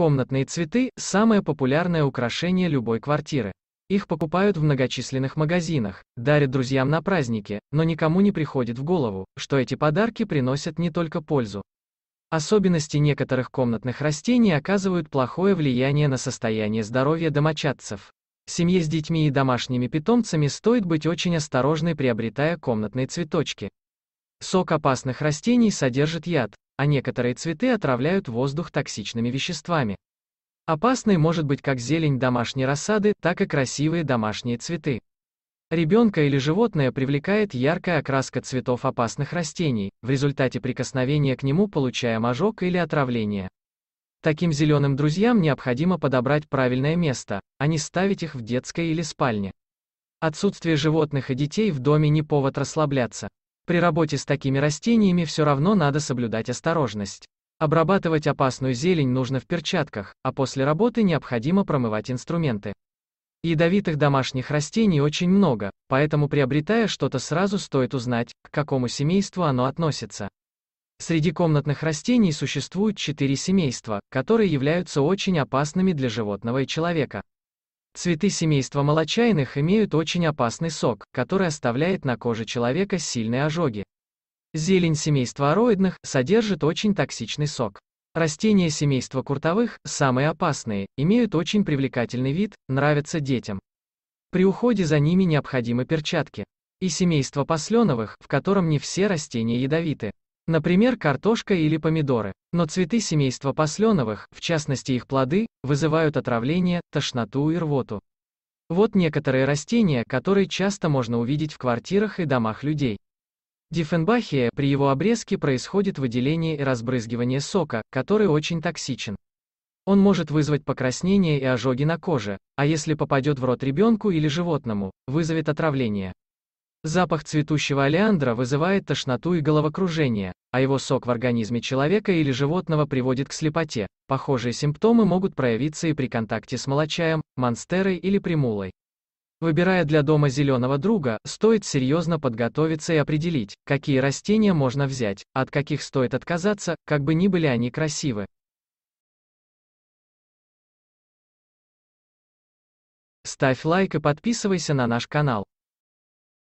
Комнатные цветы – самое популярное украшение любой квартиры. Их покупают в многочисленных магазинах, дарят друзьям на праздники, но никому не приходит в голову, что эти подарки приносят не только пользу. Особенности некоторых комнатных растений оказывают плохое влияние на состояние здоровья домочадцев. Семье с детьми и домашними питомцами стоит быть очень осторожной, приобретая комнатные цветочки. Сок опасных растений содержит яд, а некоторые цветы отравляют воздух токсичными веществами. Опасной может быть как зелень домашней рассады, так и красивые домашние цветы. Ребенка или животное привлекает яркая окраска цветов опасных растений, в результате прикосновения к нему получаем ожог или отравление. Таким зеленым друзьям необходимо подобрать правильное место, а не ставить их в детской или спальне. Отсутствие животных и детей в доме не повод расслабляться. При работе с такими растениями все равно надо соблюдать осторожность. Обрабатывать опасную зелень нужно в перчатках, а после работы необходимо промывать инструменты. Ядовитых домашних растений очень много, поэтому приобретая что-то сразу стоит узнать, к какому семейству оно относится. Среди комнатных растений существуют четыре семейства, которые являются очень опасными для животного и человека. Цветы семейства молочайных имеют очень опасный сок, который оставляет на коже человека сильные ожоги. Зелень семейства ароидных содержит очень токсичный сок. Растения семейства куртовых, самые опасные, имеют очень привлекательный вид, нравятся детям. При уходе за ними необходимы перчатки. И семейство посленовых, в котором не все растения ядовиты. Например, картошка или помидоры. Но цветы семейства посленовых, в частности их плоды, вызывают отравление, тошноту и рвоту. Вот некоторые растения, которые часто можно увидеть в квартирах и домах людей. Диффенбахия, при его обрезке происходит выделение и разбрызгивание сока, который очень токсичен. Он может вызвать покраснение и ожоги на коже, а если попадет в рот ребенку или животному, вызовет отравление. Запах цветущего олеандра вызывает тошноту и головокружение, а его сок в организме человека или животного приводит к слепоте. Похожие симптомы могут проявиться и при контакте с молочаем, монстерой или примулой. Выбирая для дома зеленого друга, стоит серьезно подготовиться и определить, какие растения можно взять, от каких стоит отказаться, как бы ни были они красивы. Ставь лайк и подписывайся на наш канал.